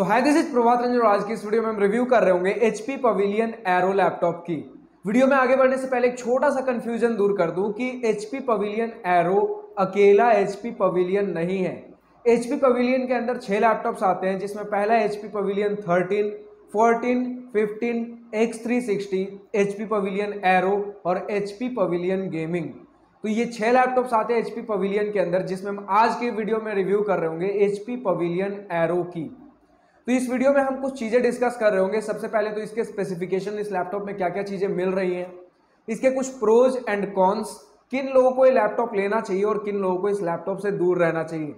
So hi this is Prabhat Ranjan आज की इस वीडियो में हम रिव्यू कर रहे होंगे एचपी पवेलियन एरो लैपटॉप की। वीडियो में आगे बढ़ने से पहले एक छोटा सा कंफ्यूजन दूर कर दूँ कि एचपी पवेलियन एरो अकेला एचपी पवेलियन नहीं है। एचपी पवेलियन के अंदर छह लैपटॉप्स आते हैं जिसमें पहला HP Pavilion 13, 14, 15, X360, HP Pavilion Aero और एचपी पवेलियन गेमिंग तो ये छह लैपटॉप्स आते हैं एचपी पवेलियन के अंदर जिसमें हम आज के वीडियो में रिव्यू कर रहे होंगे एचपी पवेलियन एरो की। तो इस वीडियो में हम कुछ चीज़ें डिस्कस कर रहे होंगे। सबसे पहले तो इसके स्पेसिफिकेशन इस लैपटॉप में क्या क्या चीज़ें मिल रही हैं। इसके कुछ प्रोज एंड कॉन्स किन लोगों को ये लैपटॉप लेना चाहिए और किन लोगों को इस लैपटॉप से दूर रहना चाहिए।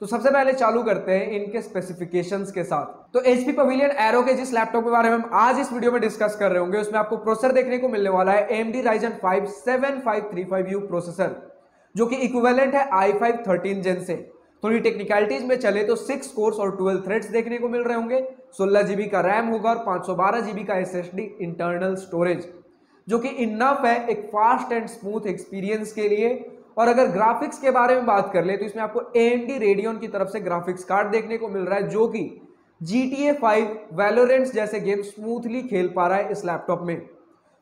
तो सबसे पहले चालू करते हैं इनके स्पेसिफिकेशंस के साथ। तो एचपी पवेलियन एरो के जिस लैपटॉप के बारे में हम आज इस वीडियो में डिस्कस कर रहे होंगे, उसमें आपको प्रोसेसर देखने को मिलने वाला है एमडी राइजन 5 7535U प्रोसेसर जो कि इक्विवेलेंट है i5 13 जेन से। थोड़ी टेक्निकलिटीज में चले तो सिक्स कोर्स और ट्वेल्व थ्रेड्स देखने को मिल रहे होंगे। सोलह जीबी का रैम होगा और पाँच सौ बारह जीबी का एस इंटरनल स्टोरेज जो कि इनफ है एक फास्ट एंड स्मूथ एक्सपीरियंस के लिए। और अगर ग्राफिक्स के बारे में बात कर ले तो इसमें आपको ए एम डी रेडियन की तरफ़ से ग्राफिक्स कार्ड देखने को मिल रहा है, जो कि जी टी ए फाइव वेलोरेंट्स जैसे गेम स्मूथली खेल पा रहा है इस लैपटॉप में।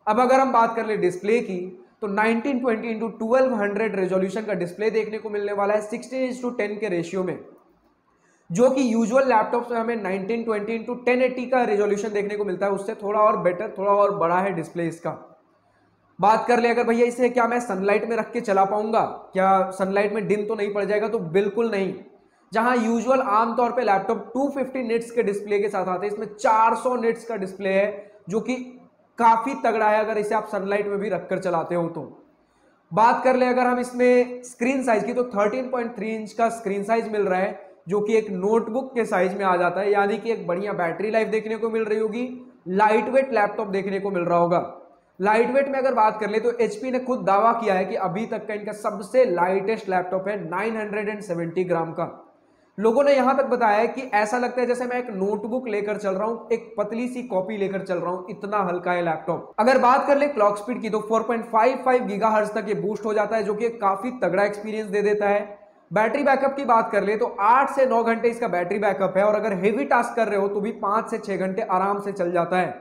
अब अगर हम बात कर ले डिस्प्ले की तो 1920 इंटू ट्वेल्व रेजोल्यूशन का डिस्प्ले देखने को मिलने वाला है सिक्सटीन इंस टू टेन के रेशियो में। जो कि यूजुअल लैपटॉप में हमें 1920 इंटू टेन का रेजोल्यूशन देखने को मिलता है, उससे थोड़ा और बेटर थोड़ा और बड़ा है डिस्प्ले इसका। बात कर ले, अगर भैया इसे क्या मैं सनलाइट में रख के चला पाऊँगा? क्या सनलाइट में डिम तो नहीं पड़ जाएगा? तो बिल्कुल नहीं। जहाँ यूजुअल आमतौर पे लैपटॉप 250 निट्स के डिस्प्ले के साथ आते हैं, इसमें 400 निट्स का डिस्प्ले है, जो कि काफ़ी तगड़ा है अगर इसे आप सनलाइट में भी रखकर चलाते हो तो। बात कर ले अगर हम इसमें स्क्रीन साइज़ की तो 13.3 इंच का स्क्रीन साइज़ मिल रहा है, जो कि एक नोटबुक के साइज़ में आ जाता है, यानी कि एक बढ़िया बैटरी लाइफ देखने को मिल रही होगी लाइट वेट लैपटॉप देखने को मिल रहा होगा। लाइट वेट में अगर बात कर ले तो एचपी ने खुद दावा किया है कि अभी तक का इनका सबसे लाइटेस्ट लैपटॉप है 970 ग्राम का। लोगों ने यहाँ तक बताया है कि ऐसा लगता है जैसे मैं एक नोटबुक लेकर चल रहा हूँ, एक पतली सी कॉपी लेकर चल रहा हूँ, इतना हल्का है लैपटॉप अगर बात कर ले क्लॉक स्पीड की तो 4.55 गीगाहर्ट्ज तक ये बूस्ट हो जाता है, जो कि काफ़ी तगड़ा एक्सपीरियंस दे देता है। बैटरी बैकअप की बात कर ले तो आठ से नौ घंटे इसका बैटरी बैकअप है, और अगर हेवी टास्क कर रहे हो तो भी पाँच से छह घंटे आराम से चल जाता है।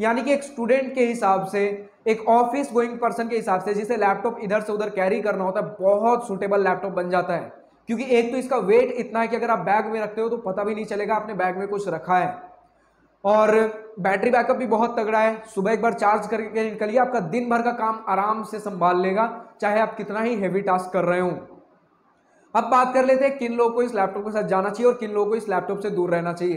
यानी कि एक स्टूडेंट के हिसाब से, एक ऑफ़िस गोइंग पर्सन के हिसाब से, जिसे लैपटॉप इधर से उधर कैरी करना होता है, बहुत सुटेबल लैपटॉप बन जाता है। क्योंकि एक तो इसका वेट इतना है कि अगर आप बैग में रखते हो तो पता भी नहीं चलेगा आपने बैग में कुछ रखा है। और बैटरी बैकअप भी बहुत तगड़ा है। सुबह एक बार चार्ज करके निकलिए, आपका दिन भर का काम आराम से संभाल लेगा, चाहे आप कितना ही हैवी टास्क कर रहे हो। अब बात कर लेते हैं किन लोगों को इस लैपटॉप के साथ जाना चाहिए और किन लोगों को इस लैपटॉप से दूर रहना चाहिए।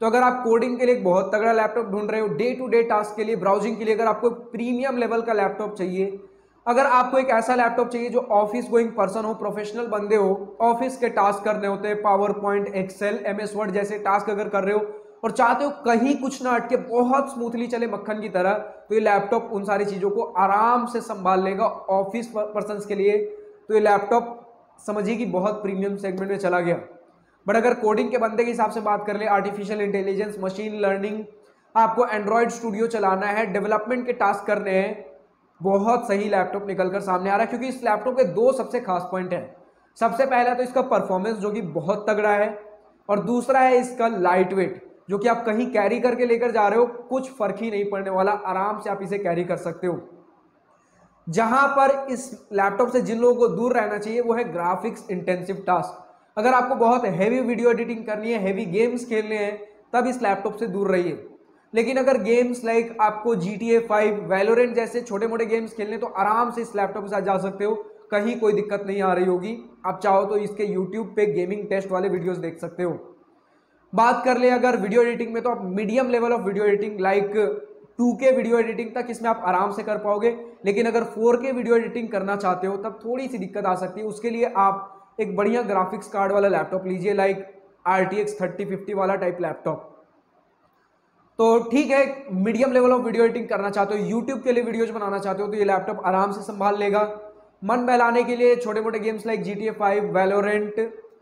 तो अगर आप कोडिंग के लिए एक बहुत तगड़ा लैपटॉप ढूंढ रहे हो डे टू डे टास्क के लिए ब्राउजिंग के लिए अगर आपको प्रीमियम लेवल का लैपटॉप चाहिए अगर आपको एक ऐसा लैपटॉप चाहिए जो ऑफ़िस गोइंग पर्सन हो प्रोफेशनल बंदे हो ऑफ़िस के टास्क करने होते हैं power point Excel M S Word जैसे टास्क अगर कर रहे हो और चाहते हो कहीं कुछ ना अटके, बहुत स्मूथली चले मक्खन की तरह तो ये लैपटॉप उन सारी चीज़ों को आराम से संभाल लेगा ऑफ़िस पर्सन के लिए। तो ये लैपटॉप समझिए कि बहुत प्रीमियम सेगमेंट में चला गया। बट अगर कोडिंग के बंदे के हिसाब से बात कर ले आर्टिफिशियल इंटेलिजेंस मशीन लर्निंग आपको एंड्रॉयड स्टूडियो चलाना है डेवलपमेंट के टास्क करने हैं बहुत सही लैपटॉप निकलकर सामने आ रहा है, क्योंकि इस लैपटॉप के दो सबसे खास पॉइंट हैं। सबसे पहला तो इसका परफॉर्मेंस जो कि बहुत तगड़ा है, और दूसरा है इसका लाइट वेट जो कि आप कहीं कैरी करके लेकर जा रहे हो, कुछ फ़र्क ही नहीं पड़ने वाला, आराम से आप इसे कैरी कर सकते हो। जहाँ पर इस लैपटॉप से जिन लोगों को दूर रहना चाहिए, वो है ग्राफिक्स इंटेंसिव टास्क अगर आपको बहुत हैवी वीडियो एडिटिंग करनी है हैवी गेम्स खेलने हैं, तब इस लैपटॉप से दूर रहिए। लेकिन अगर गेम्स लाइक आपको G T A five Valorant जैसे छोटे मोटे गेम्स खेलने तो आराम से इस लैपटॉप के साथ जा सकते हो। कहीं कोई दिक्कत नहीं आ रही होगी। आप चाहो तो इसके यूट्यूब पे गेमिंग टेस्ट वाले वीडियोस देख सकते हो। बात कर ले अगर वीडियो एडिटिंग में तो आप medium level of video editing like two K video editing तक इसमें आप आराम से कर पाओगे। लेकिन अगर फोर के वीडियो एडिटिंग करना चाहते हो, तब थोड़ी सी दिक्कत आ सकती है। उसके लिए आप एक बढ़िया ग्राफिक्स कार्ड वाला लैपटॉप लीजिए like R T X thirty fifty वाला टाइप लैपटॉप तो ठीक है medium level of video editing करना चाहते हो यूट्यूब के लिए वीडियोज़ बनाना चाहते हो तो ये लैपटॉप आराम से संभाल लेगा। मन बहलाने के लिए छोटे मोटे games like G T A five Valorant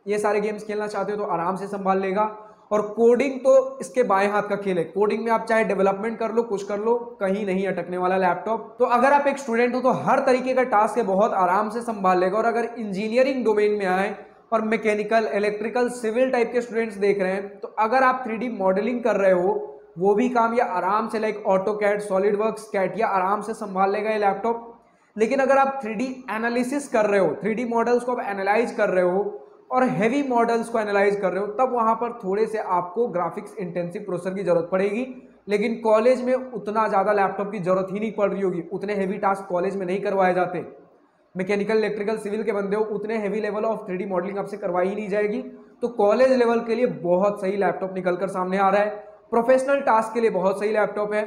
ये सारे गेम्स खेलना चाहते हो तो आराम से संभाल लेगा। और कोडिंग तो इसके बाएँ हाथ का खेल है। कोडिंग में आप चाहे डेवलपमेंट कर लो, कुछ कर लो, कहीं नहीं अटकने वाला लैपटॉप तो अगर आप एक स्टूडेंट हो तो हर तरीके का टास्क है, बहुत आराम से संभाल लेगा। और अगर इंजीनियरिंग डोमेन में आए और मैकेनिकल इलेक्ट्रिकल सिविल टाइप के स्टूडेंट्स देख रहे हैं तो अगर आप थ्री मॉडलिंग कर रहे हो वो भी काम या आराम से like AutoCAD solid work CAD या आराम से संभाल लेगा ये लैपटॉप लेकिन अगर आप थ्री एनालिसिस कर रहे हो थ्री मॉडल्स को आप एनालाइज कर रहे हो और हैवी मॉडल्स को एनालाइज कर रहे हो, तब वहाँ पर थोड़े से आपको ग्राफिक्स इंटेंसिव प्रोसेसर की ज़रूरत पड़ेगी। लेकिन कॉलेज में उतना ज़्यादा लैपटॉप की ज़रूरत ही नहीं पड़ रही होगी। उतने हैवी टास्क कॉलेज में नहीं करवाए जाते। मैकेनिकल इलेक्ट्रिकल सिविल के बंदे हो, उतने heavy level of three modelling आपसे करवाई ही नहीं जाएगी। तो कॉलेज लेवल के लिए बहुत सही लैपटॉप निकल कर सामने आ रहा है। प्रोफेशनल टास्क के लिए बहुत सही लैपटॉप है।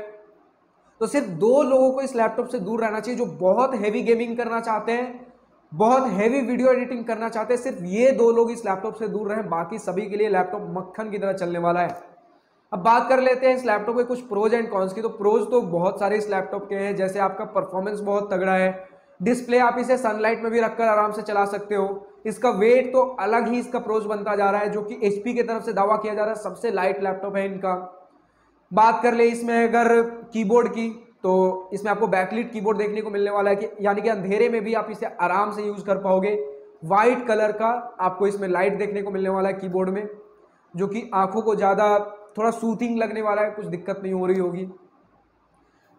तो सिर्फ़ दो लोगों को इस लैपटॉप से दूर रहना चाहिए जो बहुत हैवी गेमिंग करना चाहते हैं, बहुत हैवी वीडियो एडिटिंग करना चाहते हैं। सिर्फ़ ये दो लोग इस लैपटॉप से दूर रहें, बाकी सभी के लिए लैपटॉप मक्खन की तरह चलने वाला है। अब बात कर लेते हैं इस लैपटॉप के कुछ प्रोज एंड कॉन्स की। तो प्रोज तो बहुत सारे इस लैपटॉप के हैं, जैसे आपका परफॉर्मेंस बहुत तगड़ा है डिस्प्ले आप इसे सनलाइट में भी रखकर आराम से चला सकते हो। इसका वेट तो अलग ही इसका प्रोज बनता जा रहा है, जो कि एचपी की तरफ़ से दावा किया जा रहा है। सबसे लाइट लैपटॉप है इनका। बात कर ले इसमें अगर कीबोर्ड की तो इसमें आपको बैकलिट कीबोर्ड देखने को मिलने वाला है कि यानी कि अंधेरे में भी आप इसे आराम से यूज़ कर पाओगे। व्हाइट कलर का आपको इसमें लाइट देखने को मिलने वाला है कीबोर्ड में, जो कि आँखों को ज़्यादा थोड़ा सूथिंग लगने वाला है, कुछ दिक्कत नहीं हो रही होगी।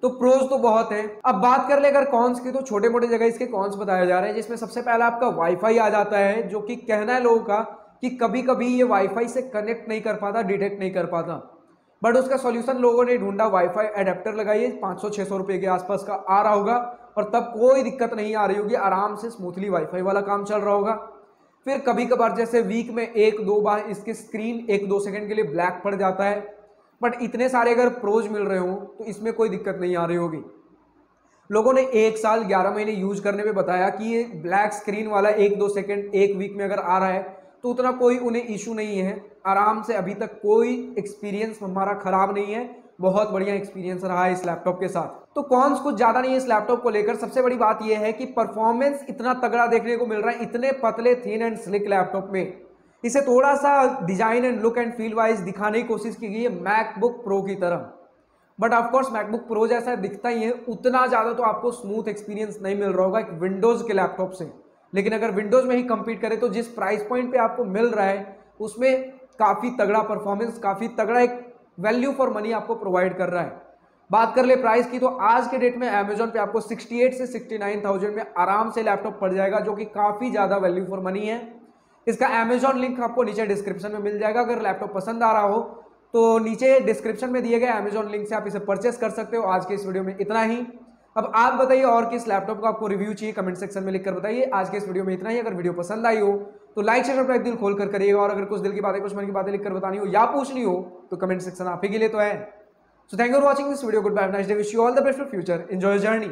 तो प्रोज तो बहुत है। अब बात कर ले अगर कॉन्स की तो छोटे मोटे जगह इसके कॉन्स बताए जा रहे हैं, जिसमें सबसे पहला आपका वाईफाई आ जाता है, जो कि कहना है लोगों का कि कभी कभी ये वाईफाई से कनेक्ट नहीं कर पाता डिटेक्ट नहीं कर पाता। बट उसका सॉल्यूशन लोगों ने ढूंढा वाईफाई एडेप्टर लगाइए, पाँच सौ छः सौ रुपये के आसपास का आ रहा होगा, और तब कोई दिक्कत नहीं आ रही होगी, आराम से स्मूथली वाईफाई वाला काम चल रहा होगा। फिर कभी कभार जैसे वीक में एक, दो बार इसकी स्क्रीन एक, दो सेकंड के लिए ब्लैक पड़ जाता है। बट इतने सारे अगर प्रोज मिल रहे हो तो इसमें कोई दिक्कत नहीं आ रही होगी। लोगों ने एक साल ग्यारह महीने यूज़ करने में बताया कि ये ब्लैक स्क्रीन वाला एक दो सेकंड एक वीक में अगर आ रहा है तो उतना कोई उन्हें इशू नहीं है। आराम से अभी तक कोई एक्सपीरियंस हमारा खराब नहीं है। बहुत बढ़िया एक्सपीरियंस रहा है इस लैपटॉप के साथ। तो कॉन्स कुछ ज़्यादा नहीं है इस लैपटॉप को लेकर। सबसे बड़ी बात यह है कि परफॉर्मेंस इतना तगड़ा देखने को मिल रहा है। इतने पतले थीन एंड स्लिक लैपटॉप में। इसे थोड़ा सा design and look and feel wise दिखाने की कोशिश की गई है मैकबुक प्रो की तरह। बट ऑफकोर्स मैकबुक प्रो जैसा दिखता ही है उतना ज़्यादा तो आपको स्मूथ एक्सपीरियंस नहीं मिल रहा होगा एक विंडोज़ के लैपटॉप से। लेकिन अगर विंडोज़ में ही कंपीट करें तो जिस प्राइस पॉइंट पे आपको मिल रहा है उसमें काफ़ी तगड़ा परफॉर्मेंस काफ़ी तगड़ा एक वैल्यू फॉर मनी आपको प्रोवाइड कर रहा है। बात कर ले प्राइस की तो आज के डेट में अमेजोन पे आपको 68 से 69,000 में आराम से लैपटॉप पड़ जाएगा जो कि काफ़ी ज़्यादा वैल्यू फॉर मनी है। इसका अमेजोन लिंक आपको नीचे डिस्क्रिप्शन में मिल जाएगा। अगर लैपटॉप पसंद आ रहा हो तो नीचे डिस्क्रिप्शन में दिए गए अमेजोन लिंक से आप इसे परचेस कर सकते हो। आज के इस वीडियो में इतना ही। अब आप बताइए और किस लैपटॉप का आपको रिव्यू चाहिए? कमेंट सेक्शन में लिखकर बताइए। आज के इस वीडियो में इतना ही। अगर वीडियो पसंद आई हो तो लाइक शेयर सब्सक्राइब दिल खोल कर करिएगा। और अगर कुछ दिल की बातें, कुछ मन की बातें लिखकर बतानी हो या पूछनी हो तो कमेंट सेक्शन आप ही के लिए तो है। So thank you for watching this video good bye nice day wish you all the best for future enjoy journey